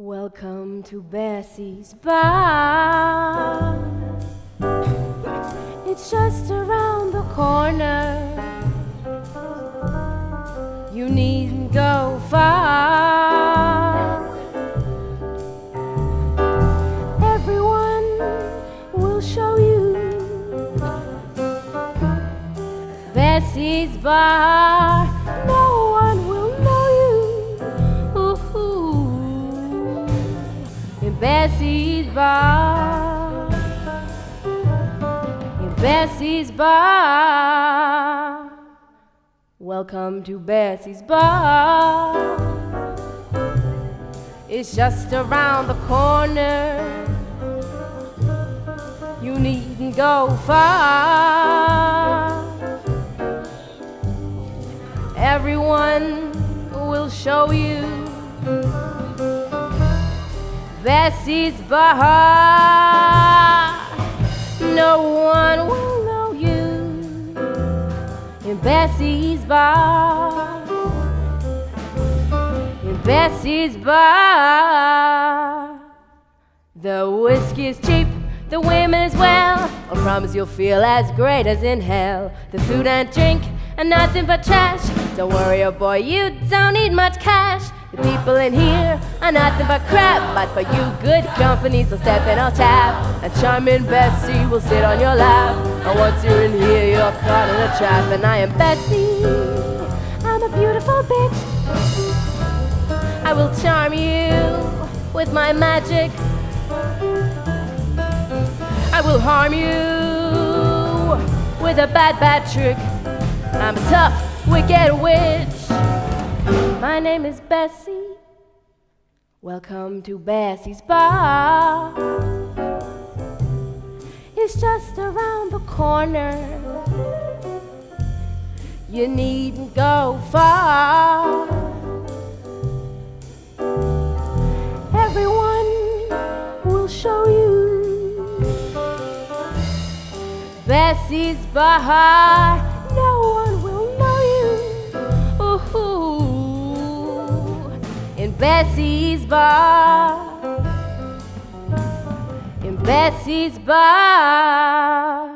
Welcome to Bessie's Bar. It's just around the corner. You needn't go far. Everyone will show you Bessie's Bar. Bar. In Bessie's Bar. Welcome to Bessie's Bar. It's just around the corner. You needn't go far. Everyone will show you Bessie's Bar. No one will know you in Bessie's Bar. In Bessie's Bar. The whiskey is cheap, the women as well. I promise you'll feel as great as in hell. The food and drink and nothing but trash. Don't worry, oh boy, you don't need much cash. The people in here are nothing but crap. But for you, good company, so step in, I'll tap. And charming Bessie will sit on your lap. And once you're in here, you're caught in a trap. And I am Bessie, I'm a beautiful bitch. I will charm you with my magic. I will harm you with a bad, bad trick. I'm a tough, wicked witch. My name is Bessie. Welcome to Bessie's Bar. It's just around the corner. You needn't go far. Everyone will show you Bessie's Bar. Bessie's Bar. In Bessie's Bar.